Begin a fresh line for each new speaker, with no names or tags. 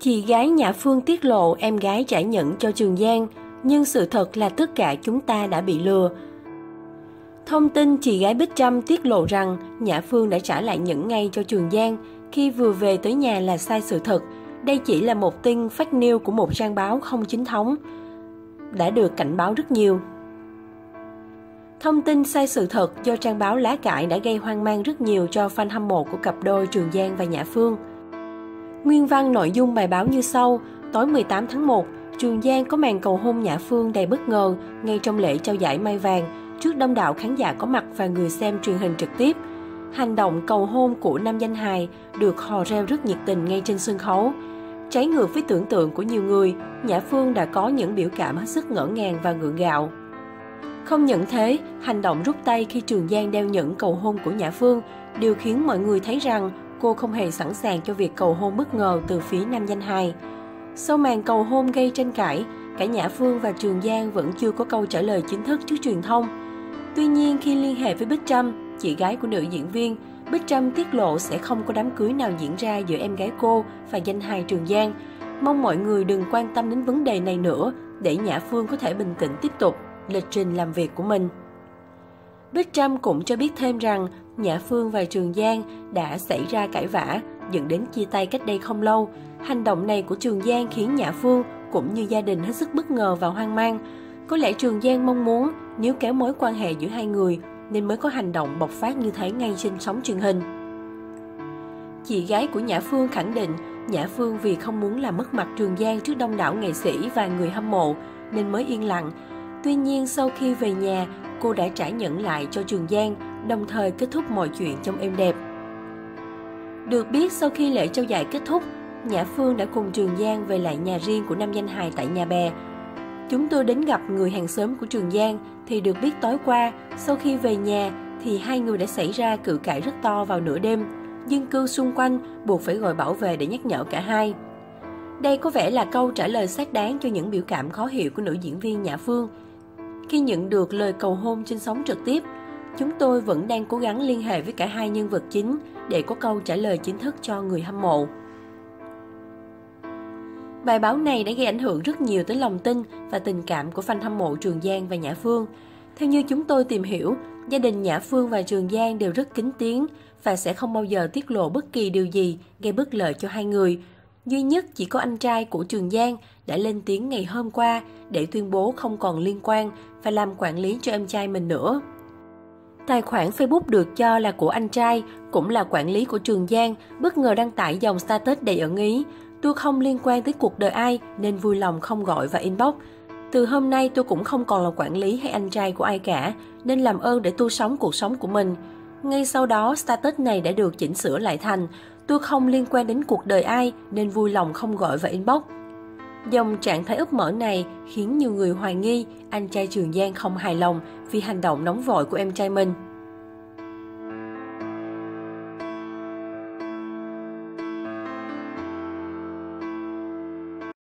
Chị gái Nhã Phương tiết lộ em gái trả nhận cho Trường Giang, nhưng sự thật là tất cả chúng ta đã bị lừa. Thông tin chị gái Bích Trâm tiết lộ rằng Nhã Phương đã trả lại nhẫn ngay cho Trường Giang khi vừa về tới nhà là sai sự thật. Đây chỉ là một tin fake news của một trang báo không chính thống. Đã được cảnh báo rất nhiều. Thông tin sai sự thật do trang báo lá cải đã gây hoang mang rất nhiều cho fan hâm mộ của cặp đôi Trường Giang và Nhã Phương. Nguyên văn nội dung bài báo như sau, tối 18 tháng 1, Trường Giang có màn cầu hôn Nhã Phương đầy bất ngờ ngay trong lễ trao giải Mai Vàng trước đông đảo khán giả có mặt và người xem truyền hình trực tiếp. Hành động cầu hôn của nam danh hài được hò reo rất nhiệt tình ngay trên sân khấu. Trái ngược với tưởng tượng của nhiều người, Nhã Phương đã có những biểu cảm hết sức ngỡ ngàng và ngượng gạo. Không những thế, hành động rút tay khi Trường Giang đeo nhẫn cầu hôn của Nhã Phương đều khiến mọi người thấy rằng cô không hề sẵn sàng cho việc cầu hôn bất ngờ từ phía nam danh hài. Sau màn cầu hôn gây tranh cãi, cả Nhã Phương và Trường Giang vẫn chưa có câu trả lời chính thức trước truyền thông. Tuy nhiên, khi liên hệ với Bích Trâm, chị gái của nữ diễn viên, Bích Trâm tiết lộ sẽ không có đám cưới nào diễn ra giữa em gái cô và danh hài Trường Giang. Mong mọi người đừng quan tâm đến vấn đề này nữa để Nhã Phương có thể bình tĩnh tiếp tục lịch trình làm việc của mình. Bích Trâm cũng cho biết thêm rằng Nhã Phương và Trường Giang đã xảy ra cãi vã, dẫn đến chia tay cách đây không lâu. Hành động này của Trường Giang khiến Nhã Phương cũng như gia đình hết sức bất ngờ và hoang mang. Có lẽ Trường Giang mong muốn nếu kéo mối quan hệ giữa hai người nên mới có hành động bộc phát như thế ngay trên sóng truyền hình. Chị gái của Nhã Phương khẳng định Nhã Phương vì không muốn làm mất mặt Trường Giang trước đông đảo nghệ sĩ và người hâm mộ nên mới yên lặng. Tuy nhiên sau khi về nhà, cô đã trả nhận lại cho Trường Giang, đồng thời kết thúc mọi chuyện trong êm đẹp. Được biết sau khi lễ trao giải kết thúc, Nhã Phương đã cùng Trường Giang về lại nhà riêng của nam danh hài tại nhà bè. Chúng tôi đến gặp người hàng xóm của Trường Giang thì được biết tối qua, sau khi về nhà thì hai người đã xảy ra cự cãi rất to vào nửa đêm. Dân cư xung quanh buộc phải gọi bảo vệ để nhắc nhở cả hai. Đây có vẻ là câu trả lời xác đáng cho những biểu cảm khó hiểu của nữ diễn viên Nhã Phương. Khi nhận được lời cầu hôn trên sóng trực tiếp, chúng tôi vẫn đang cố gắng liên hệ với cả hai nhân vật chính để có câu trả lời chính thức cho người hâm mộ. Bài báo này đã gây ảnh hưởng rất nhiều tới lòng tin và tình cảm của fan hâm mộ Trường Giang và Nhã Phương. Theo như chúng tôi tìm hiểu, gia đình Nhã Phương và Trường Giang đều rất kính tiếng và sẽ không bao giờ tiết lộ bất kỳ điều gì gây bất lợi cho hai người. Duy nhất chỉ có anh trai của Trường Giang đã lên tiếng ngày hôm qua để tuyên bố không còn liên quan và làm quản lý cho em trai mình nữa. Tài khoản Facebook được cho là của anh trai, cũng là quản lý của Trường Giang, bất ngờ đăng tải dòng status đầy ẩn ý. Tôi không liên quan tới cuộc đời ai nên vui lòng không gọi và inbox. Từ hôm nay tôi cũng không còn là quản lý hay anh trai của ai cả, nên làm ơn để tôi sống cuộc sống của mình. Ngay sau đó, status này đã được chỉnh sửa lại thành Tôi không liên quan đến cuộc đời ai nên vui lòng không gọi và inbox. Dòng trạng thái úp mở này khiến nhiều người hoài nghi anh trai Trường Giang không hài lòng vì hành động nóng vội của em trai mình.